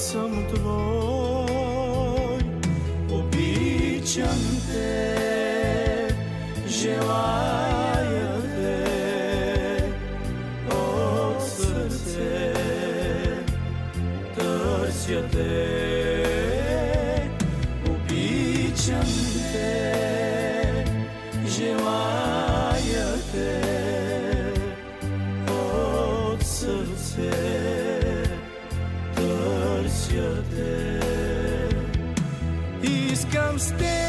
sam tvoj Obićam te Želaja te Od srce Trsja te. stay.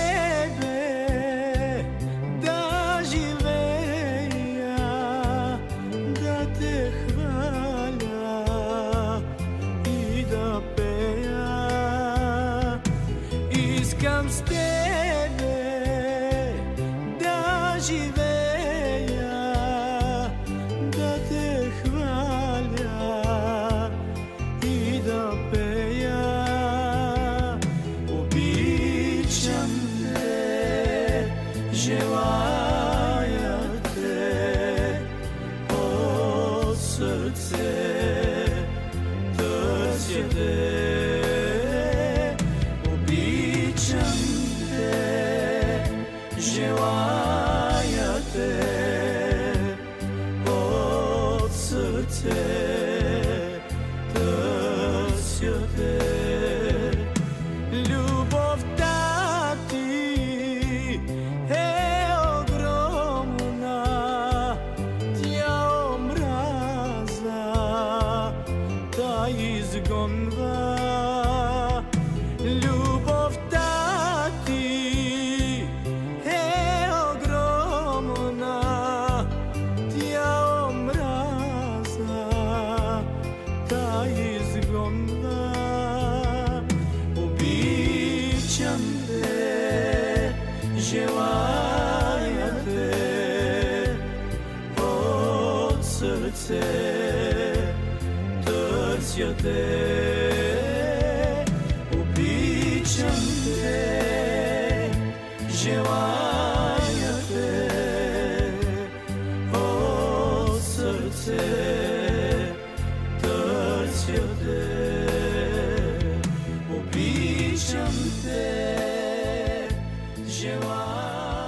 içimde Jivayate O srce Dözjede U biçimde Jivayate O srce сърце търся те. Обичам те, желая те, о сърце търся те. Обичам те, желая